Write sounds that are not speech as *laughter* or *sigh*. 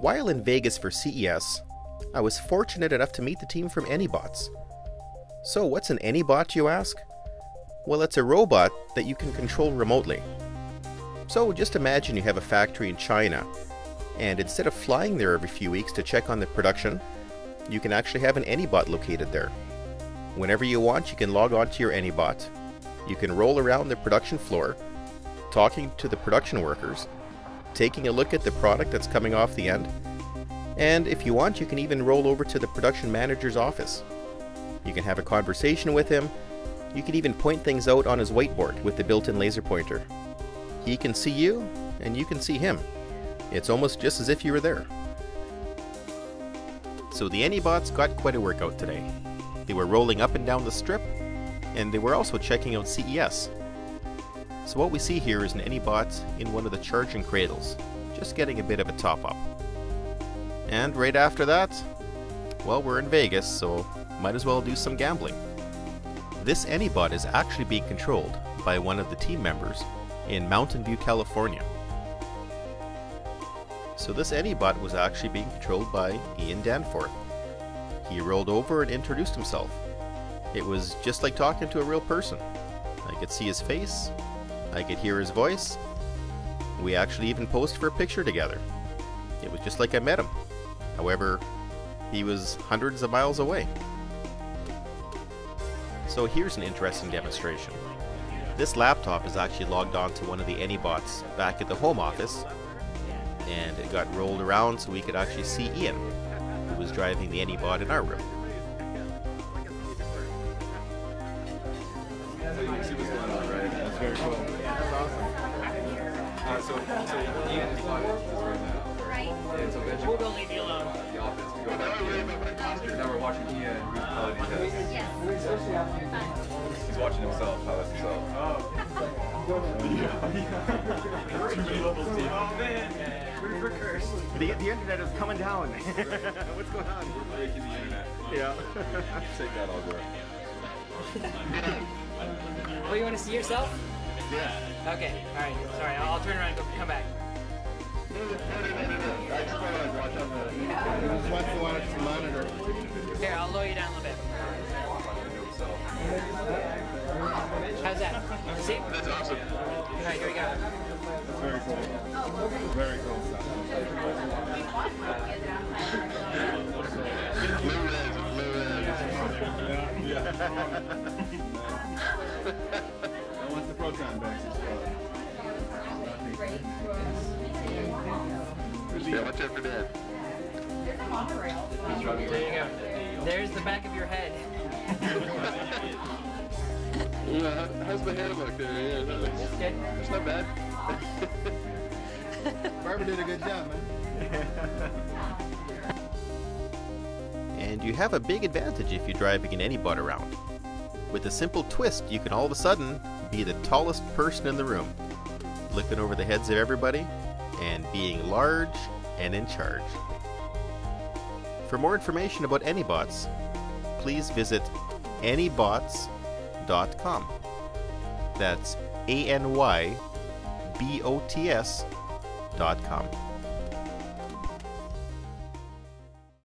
While in Vegas for CES, I was fortunate enough to meet the team from AnyBots. So, what's an AnyBot, you ask? Well, it's a robot that you can control remotely. So, just imagine you have a factory in China, and instead of flying there every few weeks to check on the production, you can actually have an AnyBot located there. Whenever you want, you can log on to your AnyBot. You can roll around the production floor, talking to the production workers, taking a look at the product that's coming off the end, and if you want, you can even roll over to the production manager's office. You can have a conversation with him. You can even point things out on his whiteboard with the built-in laser pointer. He can see you, and you can see him. It's almost just as if you were there. So the Anybots got quite a workout today. They were rolling up and down the strip, and they were also checking out CES. So what we see here is an Anybot in one of the charging cradles, just getting a bit of a top up. And right after that, well, we're in Vegas, so might as well do some gambling. This Anybot is actually being controlled by one of the team members in Mountain View, California. So this Anybot was actually being controlled by Ian Danforth. He rolled over and introduced himself. It was just like talking to a real person. I could see his face, I could hear his voice. We actually even posed for a picture together. It was just like I met him. However, he was hundreds of miles away. So here's an interesting demonstration. This laptop is actually logged on to one of the Anybots back at the home office, and it got rolled around so we could actually see Ian, who was driving the Anybot in our room. Very cool. That's awesome. Uh, so, so Ian is right now. And so eventually, We'll leave you alone. the office to go back to Now we're watching Ian do quality tests. He's watching himself, how that's himself. Oh. *laughs* The, the internet is coming down. *laughs* What's going on? Breaking the internet. Yeah. Take that, all good. Oh, you want to see yourself? Yeah. Okay. All right. Sorry. I'll, I'll turn around and go, come back. Just wants to watch the monitor. Here, I'll lower you down a little bit. How's that? See? That's awesome. All right. Here we go. Very cool. Very cool. *laughs* I *laughs* want the proton packs. Yeah, watch out for that. There you go. There's the back of your head. *laughs* Yeah, how's my hair look there? Yeah, that looks, Good. it's not bad. *laughs* Barbara did a good job, man. And you have a big advantage if you're driving in Anybot around. With a simple twist, you can all of a sudden be the tallest person in the room, looking over the heads of everybody and being large and in charge. For more information about Anybots, please visit anybots.com. That's A N Y B O T S dot com.